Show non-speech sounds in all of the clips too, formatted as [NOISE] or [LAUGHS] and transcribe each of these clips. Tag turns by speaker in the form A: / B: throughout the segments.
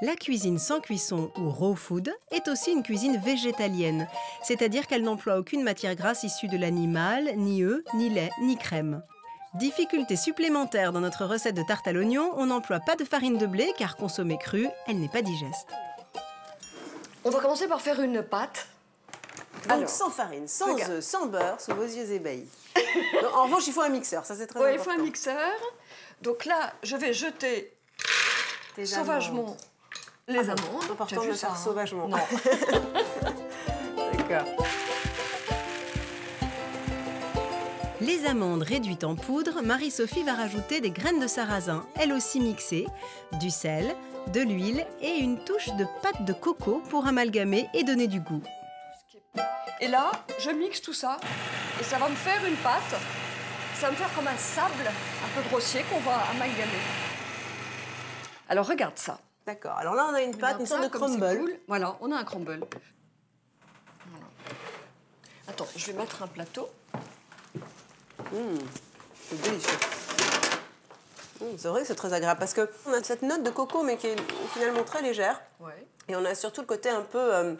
A: La cuisine sans cuisson ou raw food est aussi une cuisine végétalienne, c'est-à-dire qu'elle n'emploie aucune matière grasse issue de l'animal, ni œufs, ni lait, ni crème. Difficulté supplémentaire dans notre recette de tarte à l'oignon, on n'emploie pas de farine de blé car consommée crue, elle n'est pas digeste.
B: On va commencer par faire une pâte.
C: Donc
B: Alors,
C: sans farine, sans œufs, sans beurre, sous vos yeux ébahis. Non, en revanche, il faut un mixeur, ça c'est très
B: Ouais, il
C: important.
B: faut un mixeur. Donc là, je vais jeter
C: Tes
B: sauvagement les
C: Ah
B: amandes.
C: de le faire
B: hein
C: sauvagement.
B: Non. [LAUGHS]
C: D'accord.
A: Les amandes réduites en poudre, Marie-Sophie va rajouter des graines de sarrasin, elles aussi mixées, du sel, de l'huile et une touche de pâte de coco pour amalgamer et donner du goût.
B: Et là, je mixe tout ça et ça va me faire une pâte. Ça va me faire comme un sable un peu grossier qu'on va amalgamer. Alors regarde ça.
C: D'accord. Alors là, on a une pâte, une sorte de crumble.
B: cool. Voilà, on a un crumble. Voilà. Attends, je vais mettre un plateau.
C: C'est délicieux. Mmh, c'est vrai que c'est très agréable parce qu'on a cette note de coco, mais qui est finalement très légère.
B: Ouais.
C: Et on a surtout le côté un peu, euh,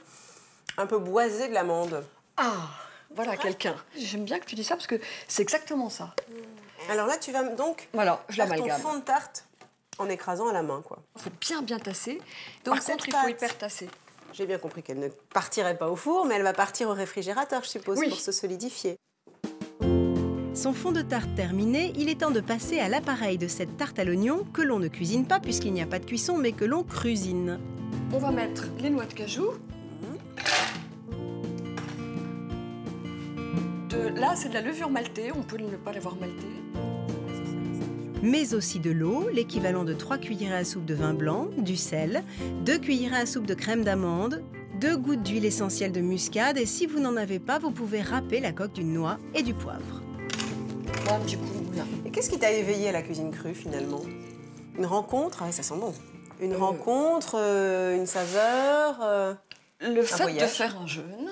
C: un peu boisé de l'amande.
B: Ah, voilà quelqu'un. J'aime bien que tu dis ça parce que c'est exactement ça.
C: Alors là, tu vas donc
B: Voilà, je
C: faire ton fond de tarte en écrasant à la main, quoi.
B: Il faut bien bien tasser.
C: Donc,
B: Par
C: cette
B: contre, il faut hyper tasser.
C: J'ai bien compris qu'elle ne partirait pas au four, mais elle va partir au réfrigérateur, je suppose,
B: Oui.
C: pour se solidifier.
A: Son fond de tarte terminé, il est temps de passer à l'appareil de cette tarte à l'oignon que l'on ne cuisine pas puisqu'il n'y a pas de cuisson mais que l'on crusine.
B: On va mettre les noix de cajou. De, là, c'est de la levure maltée. On peut ne pas l'avoir maltée.
A: Mais aussi de l'eau, l'équivalent de 3 cuillères à soupe de vin blanc, du sel, 2 cuillères à soupe de crème d'amande, 2 gouttes d'huile essentielle de muscade et si vous n'en avez pas, vous pouvez râper la coque d'une noix et du poivre.
B: Bon, un petit coup, là.
C: Et qu'est-ce qui t'a éveillé à la cuisine crue, finalement? Une rencontre? Ah ça sent bon. Une
B: Euh.
C: rencontre, euh, une saveur euh,
B: Le fait de faire un jeûne,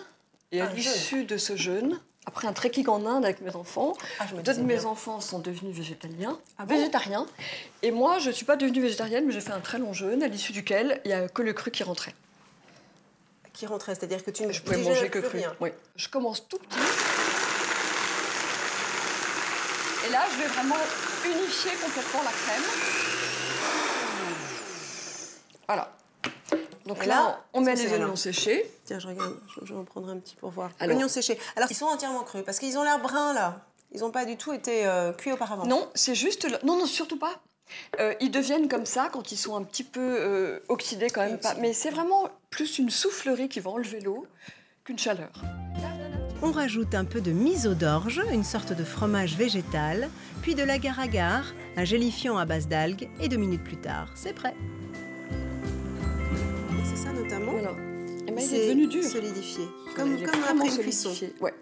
B: et à l'issue de ce jeûne, après un trekking en Inde avec mes enfants,
C: Ah, me
B: deux de mes
C: bien.
B: enfants sont devenus végétaliens,
C: Ah bon
B: végétariens, et moi, je ne suis pas devenue végétarienne, mais j'ai fait un très long jeûne, à l'issue duquel il n'y a que le cru qui rentrait.
C: qui rentrait, c'est-à-dire que tu ne
B: Je pouvais manger que cru.
C: rien.
B: Oui. Je commence tout petit. Et là, je vais vraiment unifier complètement la crème. Voilà. Donc là,
C: là,
B: on met les oignons séchés.
C: Tiens, je regarde, je, je vais en prendre un petit pour voir.
B: Alors.
C: Oignons séchés. Alors, ils sont entièrement crus, parce qu'ils ont l'air bruns, là. Ils n'ont pas du tout été euh, cuits auparavant.
B: Non, c'est juste. le- Non, non, surtout pas. Euh, ils deviennent comme ça quand ils sont un petit peu euh, oxydés quand même pas. Mais c'est vraiment plus une soufflerie qui va enlever l'eau qu'une chaleur.
A: On rajoute un peu de miso d'orge, une sorte de fromage végétal, puis de l'agar-agar, un gélifiant à base d'algues, et deux minutes plus tard, c'est prêt.
C: C'est ça, notamment
B: Voilà. Et ben, il
C: C'est
B: est devenu dur.
C: solidifié. Comme, après une cuisson.
B: Ouais.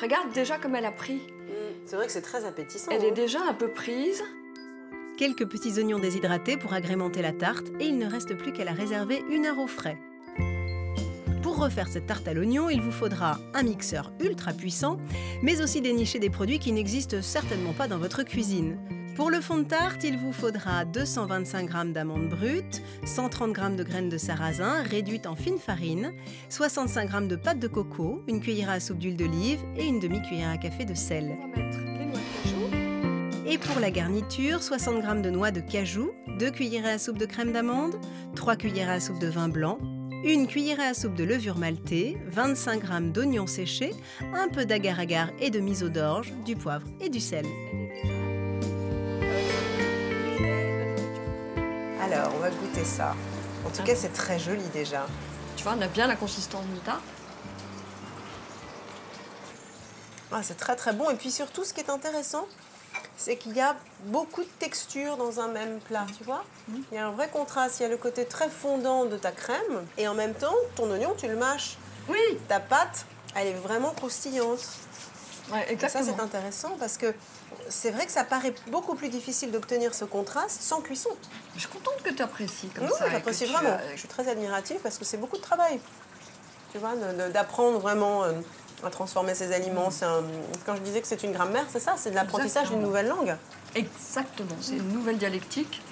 B: Regarde déjà comme elle a pris.
C: Mm, C'est vrai que c'est très appétissant.
B: Elle
C: hein.
B: est déjà un peu prise.
A: Quelques petits oignons déshydratés pour agrémenter la tarte, et il ne reste plus qu'à la réserver une heure au frais. Pour refaire cette tarte à l'oignon, il vous faudra un mixeur ultra puissant, mais aussi dénicher des produits qui n'existent certainement pas dans votre cuisine. Pour le fond de tarte, il vous faudra 225 g d'amandes brutes, 130 g de graines de sarrasin réduites en fine farine, 65 g de pâte de coco, une cuillère à soupe d'huile d'olive et une demi-cuillère à café de sel. Et pour la garniture, 60 g de noix de cajou, 2 cuillères à soupe de crème d'amande, 3 cuillères à soupe de vin blanc, une cuillère à soupe de levure maltée, 25 g d'oignons séchés, un peu d'agar-agar et de miso d'orge, du poivre et du sel.
C: Alors, on va goûter ça. En tout cas, c'est très joli déjà.
B: Tu vois, on a bien la consistance d'une tarte.
C: Ah, c'est très très bon. Et puis surtout, ce qui est intéressant, c'est qu'il y a beaucoup de textures dans un même plat, tu vois Il y a un vrai contraste. Il y a le côté très fondant de ta crème et en même temps, ton oignon, tu le mâches.
B: Oui,
C: Ta pâte, elle est vraiment croustillante.
B: ouais,
C: Et ça,
B: exactement.
C: c'est intéressant parce que c'est vrai que ça paraît beaucoup plus difficile d'obtenir ce contraste sans cuisson.
B: Je suis contente que tu apprécies comme
C: Oui,
B: ça.
C: j'apprécie vraiment. Je suis très admirative parce que c'est beaucoup de travail. Tu vois, d'apprendre vraiment euh, à transformer ces aliments. Un- Quand je disais que c'est une grammaire, c'est ça, c'est de l'apprentissage d'une nouvelle langue.
B: Exactement, c'est une nouvelle dialectique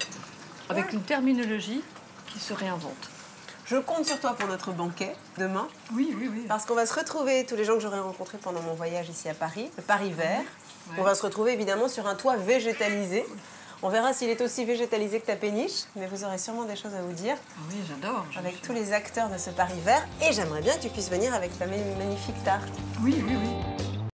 B: avec une terminologie qui se réinvente.
C: Je compte sur toi pour notre banquet demain.
B: Oui, oui, oui.
C: Parce qu'on va se retrouver, tous les gens que j'aurai rencontrés pendant mon voyage ici à Paris, le Paris vert. On va se retrouver évidemment sur un toit végétalisé. On verra s'il est aussi végétalisé que ta péniche, mais vous aurez sûrement des choses à vous dire
B: Ah oui, j'adore.
C: avec tous les acteurs de ce Paris vert. Et j'aimerais bien que tu puisses venir avec ta magnifique tarte.
B: Oui, oui, oui.